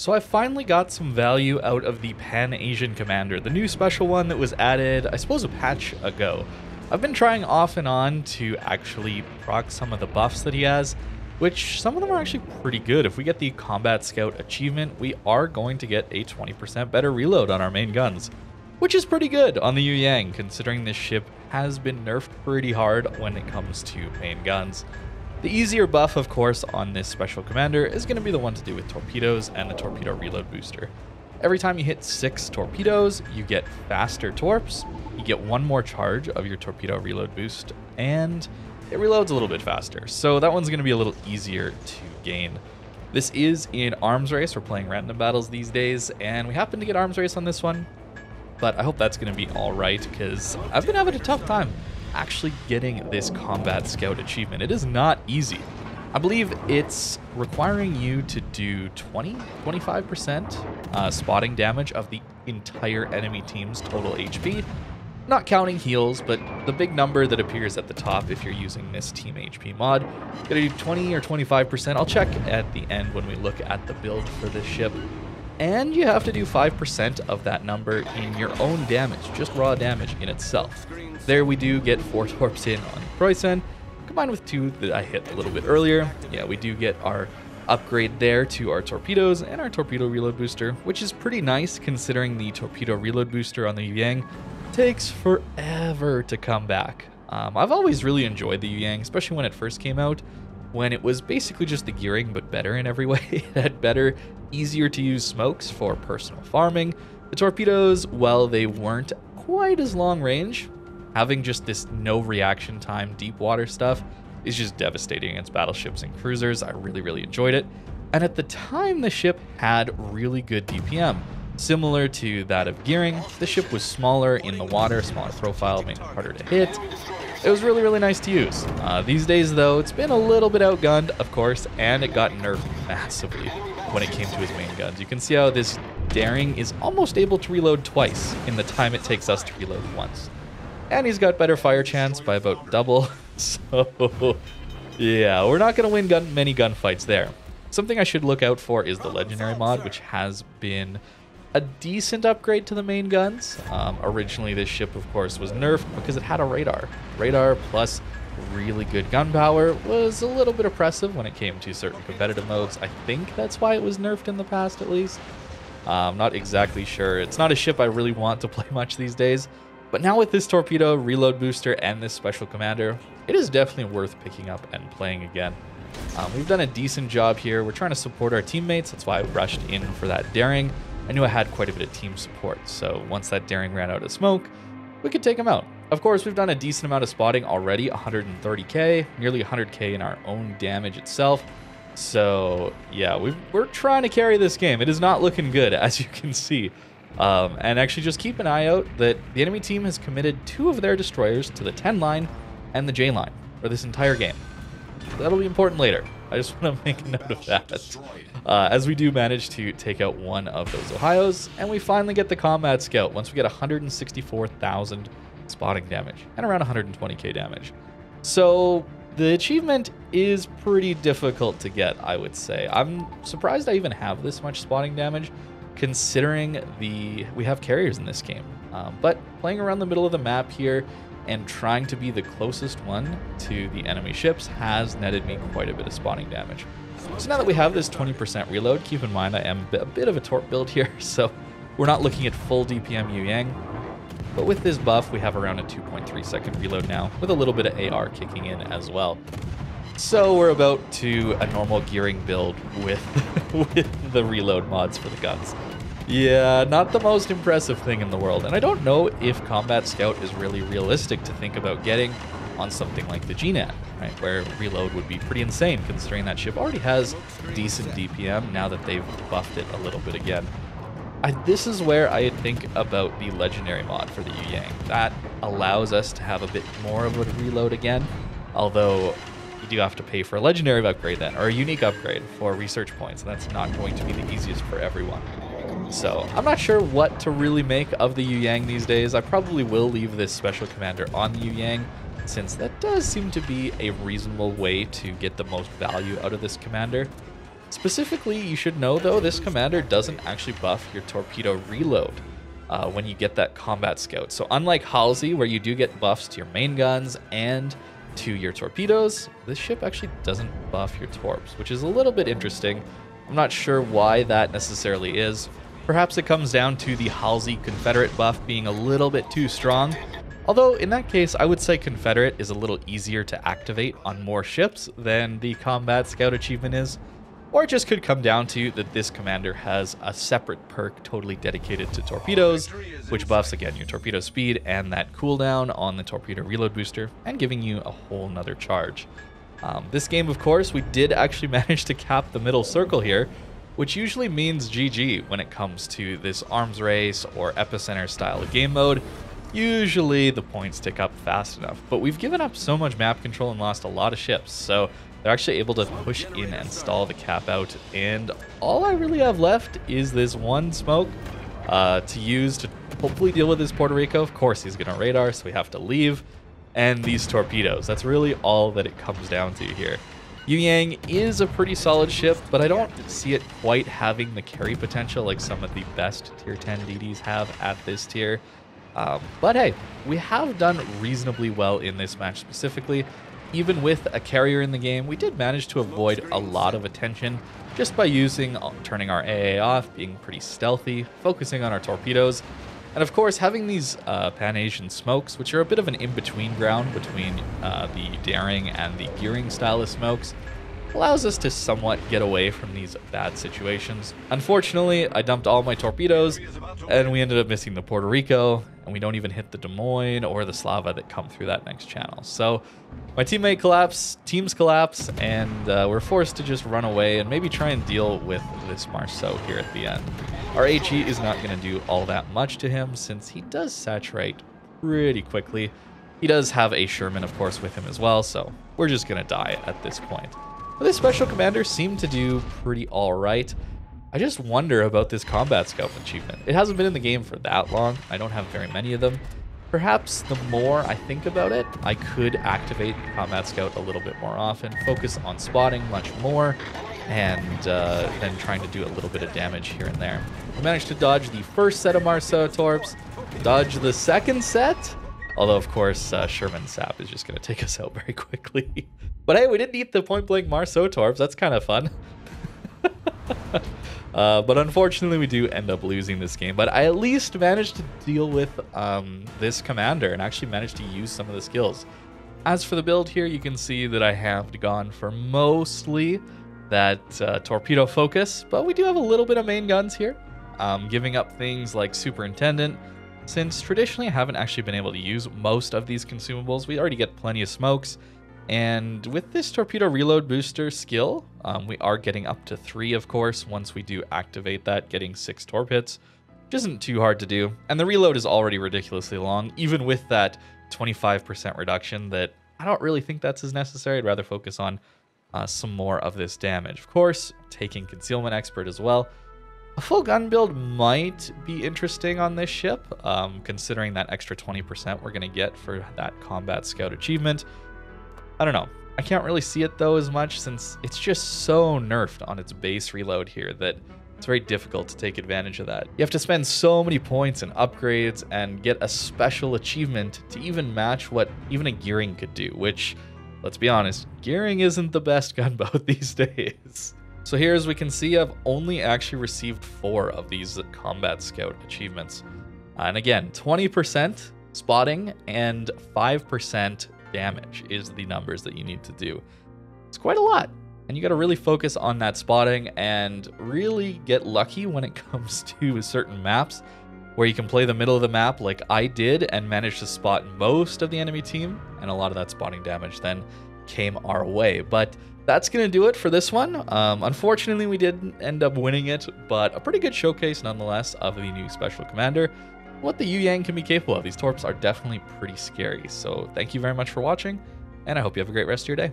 So I finally got some value out of the Pan Asian Commander, the new special one that was added, I suppose, a patch ago. I've been trying off and on to actually proc some of the buffs that he has, which some of them are actually pretty good. If we get the Combat Scout achievement, we are going to get a 20% better reload on our main guns, which is pretty good on the Yueyang, considering this ship has been nerfed pretty hard when it comes to main guns. The easier buff, of course, on this special commander is going to be the one to do with torpedoes and the torpedo reload booster. Every time you hit six torpedoes, you get faster torps, you get one more charge of your torpedo reload boost, and it reloads a little bit faster. So that one's going to be a little easier to gain. This is in Arms Race. We're playing random battles these days, and we happen to get Arms Race on this one. But I hope that's going to be all right, because I've been having a tough time actually getting this Combat Scout achievement. It is not easy. I believe it's requiring you to do 20, 25% uh, spotting damage of the entire enemy team's total HP. Not counting heals, but the big number that appears at the top if you're using this Team HP mod. Gotta do 20 or 25%. I'll check at the end when we look at the build for this ship. And you have to do 5% of that number in your own damage, just raw damage in itself. There we do get 4 torps in on Preussen, combined with 2 that I hit a little bit earlier. Yeah, we do get our upgrade there to our torpedoes and our torpedo reload booster, which is pretty nice considering the torpedo reload booster on the Yang takes forever to come back. Um, I've always really enjoyed the Yang, especially when it first came out, when it was basically just the gearing but better in every way. it had better, easier to use smokes for personal farming. The torpedoes, while they weren't quite as long range, having just this no reaction time deep water stuff is just devastating against battleships and cruisers. I really, really enjoyed it. And at the time, the ship had really good DPM. Similar to that of Gearing, the ship was smaller in the water, smaller profile, made it harder to hit. It was really, really nice to use. Uh, these days, though, it's been a little bit outgunned, of course, and it got nerfed massively when it came to his main guns. You can see how this Daring is almost able to reload twice in the time it takes us to reload once. And he's got better fire chance by about double. So, yeah, we're not going to win gun many gunfights there. Something I should look out for is the Legendary mod, which has been a decent upgrade to the main guns. Um, originally, this ship, of course, was nerfed because it had a radar. Radar plus really good gun power was a little bit oppressive when it came to certain competitive modes. I think that's why it was nerfed in the past, at least. I'm not exactly sure. It's not a ship I really want to play much these days. But now with this torpedo, reload booster, and this special commander, it is definitely worth picking up and playing again. Um, we've done a decent job here. We're trying to support our teammates. That's why I rushed in for that daring. I knew I had quite a bit of team support, so once that daring ran out of smoke, we could take him out. Of course, we've done a decent amount of spotting already, 130k, nearly 100k in our own damage itself. So yeah, we are trying to carry this game. It is not looking good, as you can see. Um, and actually just keep an eye out that the enemy team has committed two of their destroyers to the 10 line and the J line for this entire game. That'll be important later. I just want to make a note of that. Uh, as we do manage to take out one of those Ohios, and we finally get the Combat Scout once we get 164,000 spotting damage and around 120k damage. So the achievement is pretty difficult to get, I would say. I'm surprised I even have this much spotting damage, considering the we have carriers in this game. Um, but playing around the middle of the map here and trying to be the closest one to the enemy ships has netted me quite a bit of spawning damage. So now that we have this 20% reload, keep in mind I am a bit of a torp build here, so we're not looking at full DPM Yueyang. But with this buff, we have around a 2.3 second reload now, with a little bit of AR kicking in as well. So we're about to a normal gearing build with, with the reload mods for the guns. Yeah, not the most impressive thing in the world. And I don't know if Combat Scout is really realistic to think about getting on something like the GNAT, right? Where reload would be pretty insane considering that ship already has decent DPM now that they've buffed it a little bit again. I, this is where I think about the legendary mod for the Yueyang. That allows us to have a bit more of a reload again, although you do have to pay for a legendary upgrade then, or a unique upgrade for research points, and that's not going to be the easiest for everyone. So I'm not sure what to really make of the Yueyang these days. I probably will leave this special commander on the Yueyang since that does seem to be a reasonable way to get the most value out of this commander. Specifically, you should know though, this commander doesn't actually buff your torpedo reload uh, when you get that combat scout. So unlike Halsey, where you do get buffs to your main guns and to your torpedoes, this ship actually doesn't buff your torps, which is a little bit interesting. I'm not sure why that necessarily is. Perhaps it comes down to the Halsey Confederate buff being a little bit too strong. Although in that case, I would say Confederate is a little easier to activate on more ships than the Combat Scout achievement is. Or it just could come down to that this commander has a separate perk totally dedicated to torpedoes, which buffs again your torpedo speed and that cooldown on the torpedo reload booster, and giving you a whole nother charge. Um, this game, of course, we did actually manage to cap the middle circle here, which usually means GG when it comes to this arms race or epicenter style of game mode. Usually the points tick up fast enough, but we've given up so much map control and lost a lot of ships, so they're actually able to push in and stall the cap out. And all I really have left is this one smoke uh, to use to hopefully deal with this Puerto Rico. Of course, he's going to radar, so we have to leave. And these torpedoes. That's really all that it comes down to here. Yueyang is a pretty solid ship, but I don't see it quite having the carry potential like some of the best tier 10 DDs have at this tier. Um, but hey, we have done reasonably well in this match specifically even with a carrier in the game, we did manage to avoid a lot of attention just by using uh, turning our AA off, being pretty stealthy, focusing on our torpedoes, and of course having these uh, Pan-Asian smokes, which are a bit of an in-between ground between uh, the daring and the gearing style of smokes, allows us to somewhat get away from these bad situations. Unfortunately, I dumped all my torpedoes, and we ended up missing the Puerto Rico, and we don't even hit the Des Moines or the Slava that come through that next channel. So my teammate collapse, teams collapse, and uh, we're forced to just run away and maybe try and deal with this Marceau here at the end. Our HE is not going to do all that much to him since he does saturate pretty quickly. He does have a Sherman, of course, with him as well, so we're just going to die at this point. But this special commander seemed to do pretty alright. I just wonder about this combat scout achievement. It hasn't been in the game for that long. I don't have very many of them. Perhaps the more I think about it, I could activate Combat Scout a little bit more often, focus on spotting much more, and uh, then trying to do a little bit of damage here and there. We managed to dodge the first set of Marceau Torps, dodge the second set, although of course uh, Sherman Sap is just going to take us out very quickly. But hey, we didn't eat the point blank Marceau Torps. That's kind of fun. uh, but unfortunately, we do end up losing this game. But I at least managed to deal with um, this commander and actually managed to use some of the skills. As for the build here, you can see that I have gone for mostly that uh, torpedo focus, but we do have a little bit of main guns here, um, giving up things like Superintendent. Since traditionally I haven't actually been able to use most of these consumables, we already get plenty of smokes, and with this torpedo reload booster skill, um, we are getting up to three, of course, once we do activate that, getting six torp hits, which isn't too hard to do. And the reload is already ridiculously long, even with that 25% reduction that I don't really think that's as necessary. I'd rather focus on uh, some more of this damage. Of course, taking Concealment Expert as well. A full gun build might be interesting on this ship, um, considering that extra 20% we're going to get for that Combat Scout achievement. I don't know. I can't really see it though as much since it's just so nerfed on its base reload here that it's very difficult to take advantage of that. You have to spend so many points and upgrades and get a special achievement to even match what even a gearing could do, which, let's be honest, gearing isn't the best gunboat these days. So here as we can see, I've only actually received four of these Combat Scout achievements. And again, 20% spotting and 5% damage is the numbers that you need to do. It's quite a lot. And you got to really focus on that spotting and really get lucky when it comes to certain maps where you can play the middle of the map like I did and manage to spot most of the enemy team. And a lot of that spotting damage then came our way. But that's going to do it for this one. Um, unfortunately, we didn't end up winning it, but a pretty good showcase nonetheless of the new Special Commander what the Yueyang can be capable of. These torps are definitely pretty scary. So thank you very much for watching, and I hope you have a great rest of your day.